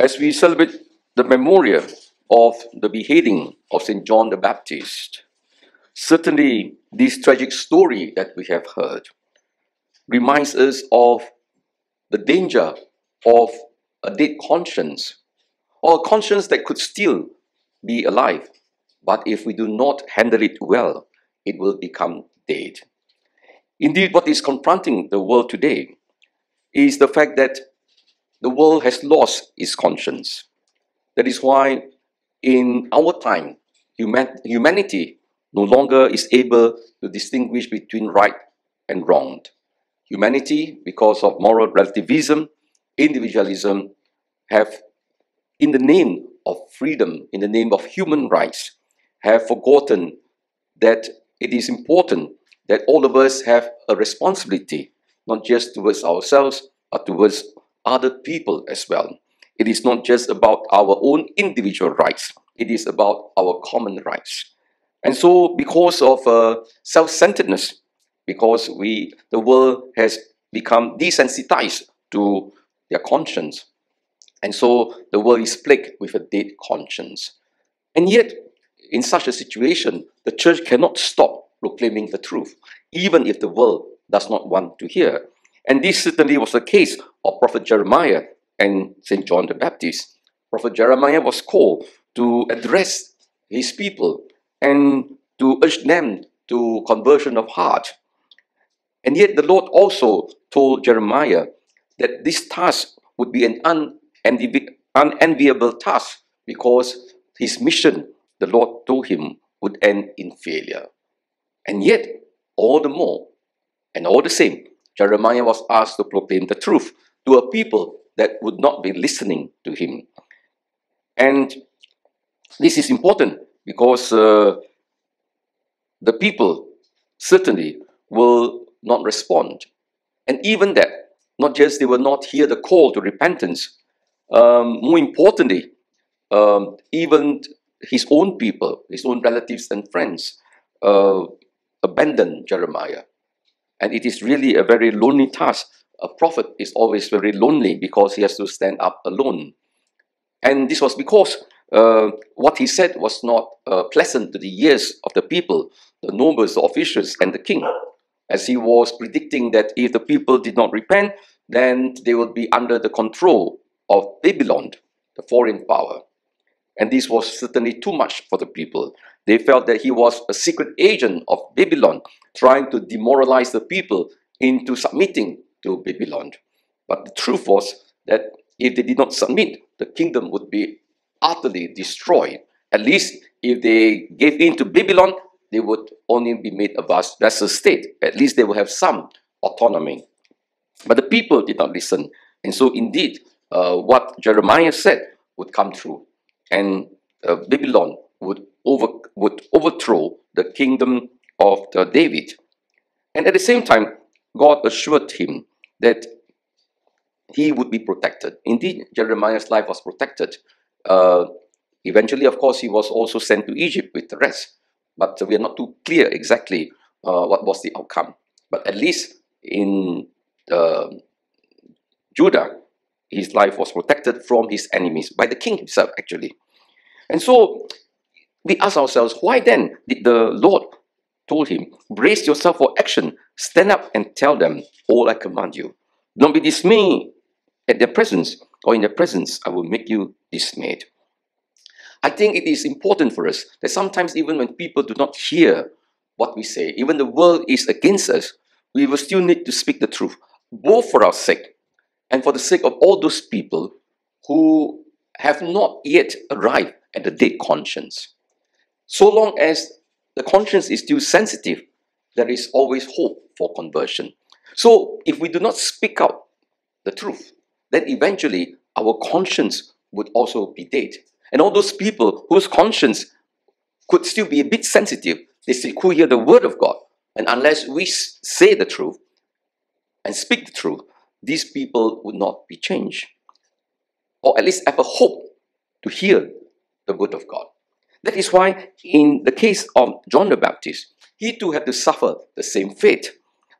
As we celebrate the memorial of the beheading of St. John the Baptist, certainly this tragic story that we have heard reminds us of the danger of a dead conscience, or a conscience that could still be alive, but if we do not handle it well, it will become dead. Indeed, what is confronting the world today is the fact that the world has lost its conscience. That is why, in our time, human- humanity no longer is able to distinguish between right and wrong. Humanity, because of moral relativism, individualism, have, in the name of freedom, in the name of human rights, have forgotten that it is important that all of us have a responsibility, not just towards ourselves, but towards other people as well. It is not just about our own individual rights, it is about our common rights. And so, because of uh, self centeredness, because we, the world has become desensitized to their conscience, and so the world is plagued with a dead conscience. And yet, in such a situation, the church cannot stop proclaiming the truth, even if the world does not want to hear. And this certainly was the case of Prophet Jeremiah and St. John the Baptist. Prophet Jeremiah was called to address his people and to urge them to conversion of heart. And yet the Lord also told Jeremiah that this task would be an unenvi- unenviable task because his mission, the Lord told him, would end in failure. And yet, all the more, and all the same, Jeremiah was asked to proclaim the truth to a people that would not be listening to him. And this is important because uh, the people certainly will not respond. And even that, not just they will not hear the call to repentance, um, more importantly, um, even his own people, his own relatives and friends, uh, abandon Jeremiah. And it is really a very lonely task. A prophet is always very lonely because he has to stand up alone. And this was because uh, what he said was not uh, pleasant to the ears of the people, the nobles, the officials, and the king, as he was predicting that if the people did not repent, then they would be under the control of Babylon, the foreign power. And this was certainly too much for the people. They felt that he was a secret agent of Babylon, trying to demoralize the people into submitting to Babylon. But the truth was that if they did not submit, the kingdom would be utterly destroyed. At least if they gave in to Babylon, they would only be made a vassal state. At least they would have some autonomy. But the people did not listen. And so, indeed, uh, what Jeremiah said would come true. And uh, Babylon would, over, would overthrow the kingdom of uh, David. And at the same time, God assured him that he would be protected. Indeed, Jeremiah's life was protected. Uh, eventually, of course, he was also sent to Egypt with the rest. But we are not too clear exactly uh, what was the outcome. But at least in uh, Judah, his life was protected from his enemies by the king himself, actually. And so we ask ourselves, why then did the Lord told him, brace yourself for action, stand up and tell them all I command you. Don't be dismayed at their presence, or in their presence I will make you dismayed. I think it is important for us that sometimes even when people do not hear what we say, even the world is against us, we will still need to speak the truth, both for our sake and for the sake of all those people who have not yet arrived at the dead conscience. So long as the conscience is still sensitive, there is always hope for conversion. So if we do not speak out the truth, then eventually our conscience would also be dead. And all those people whose conscience could still be a bit sensitive, they still could hear the word of God. And unless we say the truth and speak the truth, these people would not be changed. Or at least have a hope to hear the word of God. That is why, in the case of John the Baptist, he too had to suffer the same fate.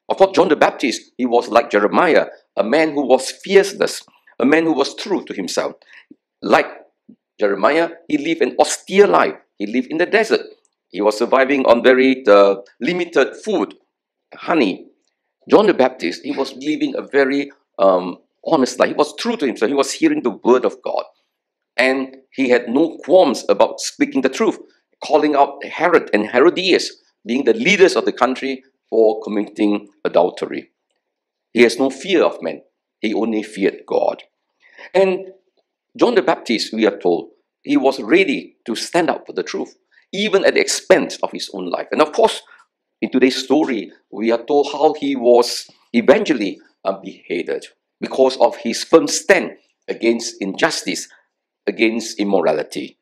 Of course, John the Baptist, he was like Jeremiah, a man who was fearless, a man who was true to himself. like Jeremiah, he lived an austere life. He lived in the desert. He was surviving on very uh, limited food, honey. John the Baptist, he was living a very um, honest life. He was true to himself. He was hearing the word of God. And he had no qualms about speaking the truth, calling out Herod and Herodias, being the leaders of the country, for committing adultery. He has no fear of men, he only feared God. And John the Baptist, we are told, he was ready to stand up for the truth, even at the expense of his own life. And of course, in today's story, we are told how he was eventually uh, beheaded because of his firm stand against injustice, against immorality.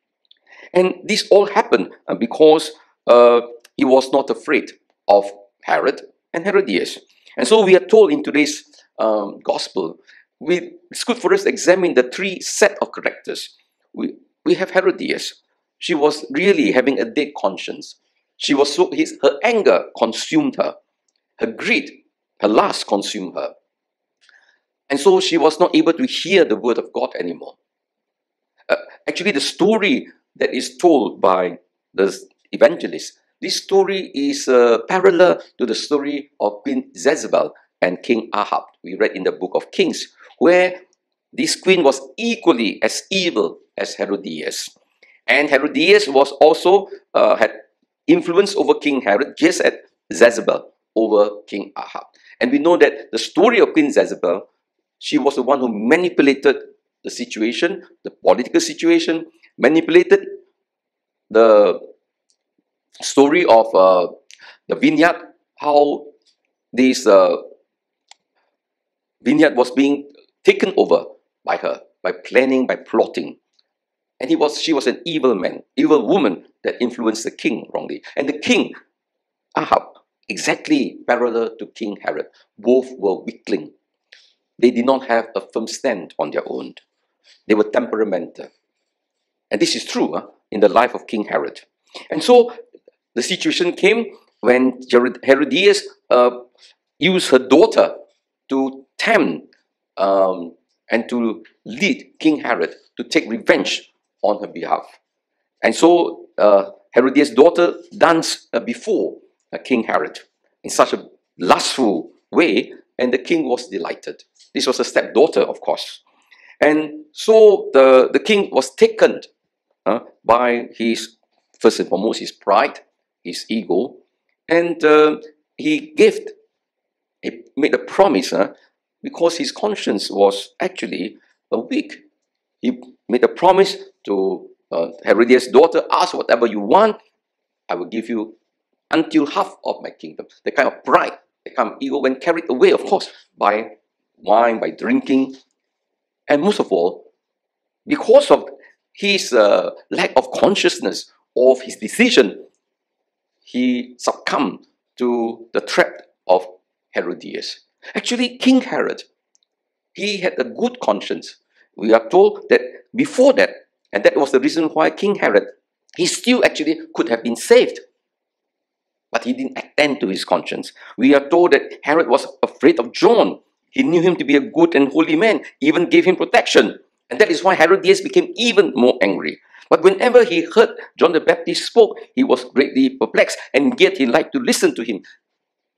And this all happened uh, because uh, he was not afraid of Herod and Herodias. And so we are told in today's um, gospel, we, it's good for us to examine the three set of characters. We, we have Herodias. She was really having a dead conscience. She was so his, her anger consumed her. Her greed, her lust consumed her. And so she was not able to hear the word of God anymore. Actually, the story that is told by the evangelist this story is uh, parallel to the story of Queen Jezebel and King Ahab. We read in the book of Kings, where this queen was equally as evil as Herodias. And Herodias was also uh, had influence over King Herod, just as Jezebel over King Ahab. And we know that the story of Queen Jezebel, she was the one who manipulated the situation, the political situation, manipulated the story of uh, the vineyard, how this uh, vineyard was being taken over by her, by planning, by plotting. And he was, she was an evil man, evil woman that influenced the king wrongly. And the king, Ahab, exactly parallel to King Herod, both were weakling. They did not have a firm stand on their own. They were temperamental. And this is true huh, in the life of King Herod. And so the situation came when Herodias uh, used her daughter to tempt um, and to lead King Herod to take revenge on her behalf. And so uh, Herodias' daughter danced uh, before uh, King Herod in such a lustful way, and the king was delighted. This was a stepdaughter, of course. And so the, the king was taken uh, by his, first and foremost, his pride, his ego, and uh, he gave, he made a promise uh, because his conscience was actually weak. He made a promise to uh, Herodias' daughter, ask whatever you want, I will give you until half of my kingdom. The kind of pride, the kind of ego when carried away, of course, by wine, by drinking, and most of all, because of his uh, lack of consciousness of his decision he succumbed to the threat of Herodias. Actually, King Herod, he had a good conscience. We are told that before that, and that was the reason why King Herod, he still actually could have been saved. But he didn't attend to his conscience. We are told that Herod was afraid of John. He knew him to be a good and holy man, even gave him protection. And that is why Herodias became even more angry. But whenever he heard John the Baptist spoke, he was greatly perplexed, and yet he liked to listen to him.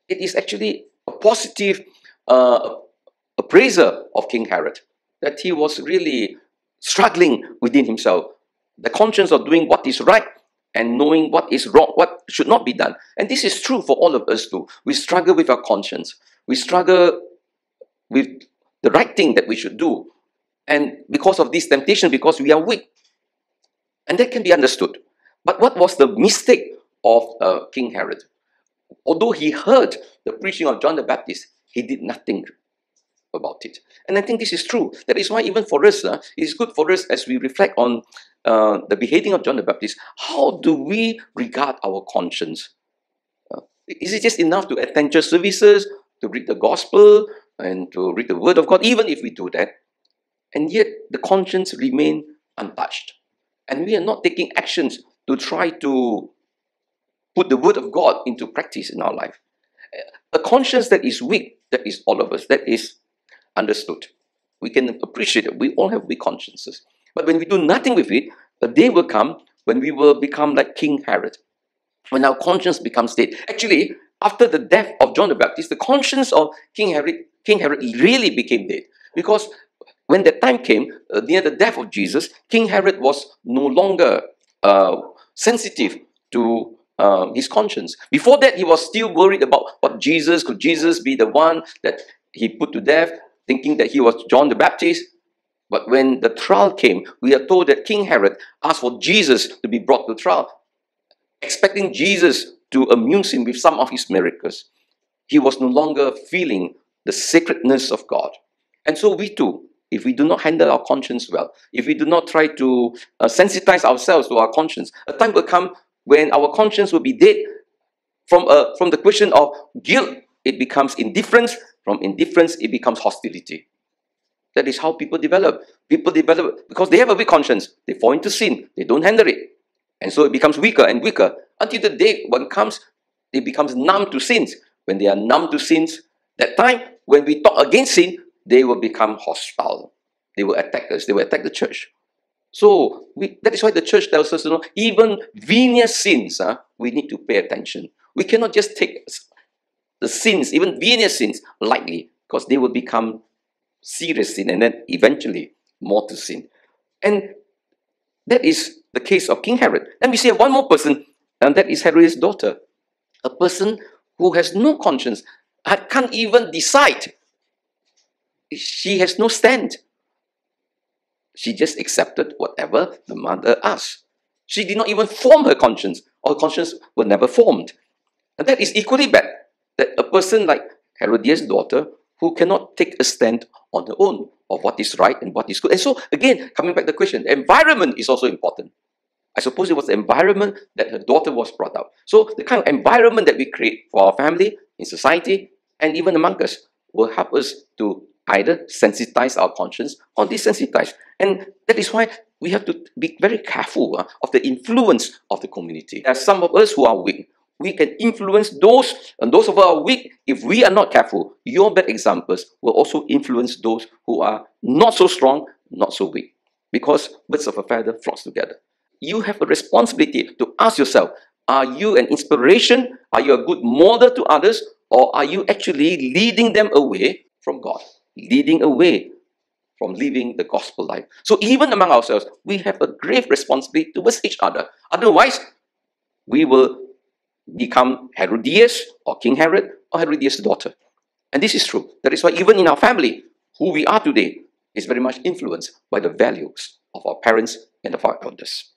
It is actually a positive uh, appraiser of King Herod that he was really struggling within himself, the conscience of doing what is right and knowing what is wrong, what should not be done. And this is true for all of us too. We struggle with our conscience. We struggle with the right thing that we should do. And because of this temptation, because we are weak, and that can be understood. But what was the mistake of uh, King Herod? Although he heard the preaching of John the Baptist, he did nothing about it. And I think this is true. That is why, even for us, uh, it is good for us as we reflect on uh, the beheading of John the Baptist, how do we regard our conscience? Uh, is it just enough to attend church services, to read the gospel, and to read the word of God, even if we do that? And yet, the conscience remain untouched and we are not taking actions to try to put the word of God into practice in our life. A conscience that is weak, that is all of us, that is understood. We can appreciate it. We all have weak consciences. But when we do nothing with it, a day will come when we will become like King Herod, when our conscience becomes dead. Actually, after the death of John the Baptist, the conscience of King Herod, King Herod really became dead. Because when the time came, uh, near the death of Jesus, King Herod was no longer uh, sensitive to uh, his conscience. Before that, he was still worried about what Jesus, could Jesus be the one that he put to death, thinking that he was John the Baptist. But when the trial came, we are told that King Herod asked for Jesus to be brought to trial, expecting Jesus to amuse him with some of his miracles. He was no longer feeling the sacredness of God. And so we too, if we do not handle our conscience well, if we do not try to uh, sensitize ourselves to our conscience, a time will come when our conscience will be dead from, uh, from the question of guilt, it becomes indifference. From indifference, it becomes hostility. That is how people develop. People develop because they have a weak conscience. They fall into sin. They don't handle it. And so it becomes weaker and weaker until the day when comes, it becomes numb to sins. When they are numb to sins, that time when we talk against sin, they will become hostile. They will attack us. They will attack the church. So we, that is why the church tells us, you know, even venial sins, uh, we need to pay attention. We cannot just take the sins, even venial sins, lightly, because they will become serious sin and then eventually mortal sin. And that is the case of King Herod. Then we see one more person, and that is Herod's daughter. A person who has no conscience, can't even decide. She has no stand. She just accepted whatever the mother asked. She did not even form her conscience, or conscience was never formed. And that is equally bad. That a person like Herodias' daughter, who cannot take a stand on her own of what is right and what is good. And so, again, coming back to the question, the environment is also important. I suppose it was the environment that her daughter was brought up. So, the kind of environment that we create for our family, in society, and even among us will help us to either sensitize our conscience or desensitize. And that is why we have to be very careful uh, of the influence of the community. There are some of us who are weak. We can influence those, and those of us who are weak, if we are not careful, your bad examples will also influence those who are not so strong, not so weak. Because birds of a feather flocks together. You have a responsibility to ask yourself, are you an inspiration? Are you a good model to others? Or are you actually leading them away from God? Leading away from living the gospel life. So even among ourselves, we have a grave responsibility towards each other. Otherwise, we will become Herodias or King Herod or Herodias' daughter. And this is true. That is why even in our family, who we are today is very much influenced by the values of our parents and of our elders.